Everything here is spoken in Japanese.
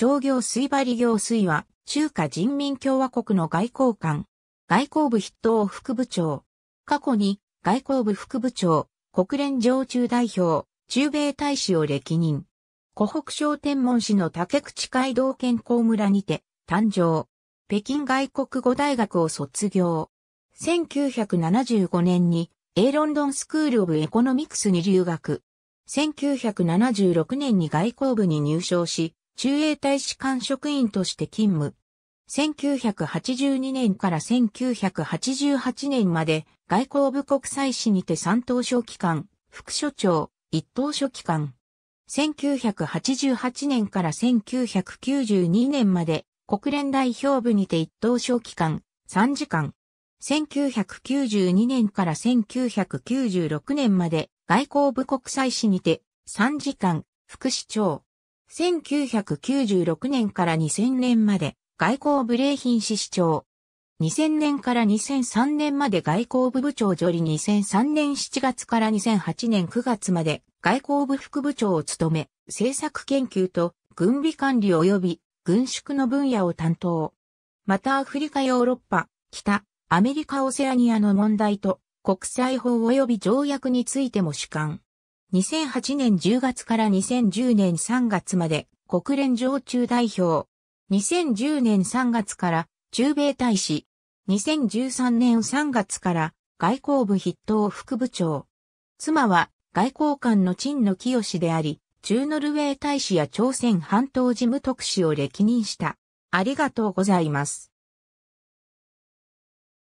張業遂張業遂は、中華人民共和国の外交官。外交部筆頭副部長。過去に、外交部副部長、国連常駐代表、駐米大使を歴任。湖北省天門市の竹口街道健康村にて、誕生。北京外国語大学を卒業。1975年に、A ロンドンスクールオブエコノミクスに留学。1976年に外交部に入省し、駐英大使館職員として勤務。1982年から1988年まで外交部国際市にて三等書記官、副所長、一等書記官。1988年から1992年まで国連代表部にて一等書記官、三時間。1992年から1996年まで外交部国際市にて三時間、副市長。1996年から2000年まで外交部霊賓市市長。2000年から2003年まで外交部部長助理2003年7月から2008年9月まで外交部副部長を務め、政策研究と軍備管理及び軍縮の分野を担当。またアフリカヨーロッパ、北、アメリカオセアニアの問題と国際法及び条約についても主管。2008年10月から2010年3月まで国連常駐代表。2010年3月から中米大使。2013年3月から外交部筆頭副部長。妻は外交官の陳野清であり、中ノルウェー大使や朝鮮半島事務特使を歴任した。ありがとうございます。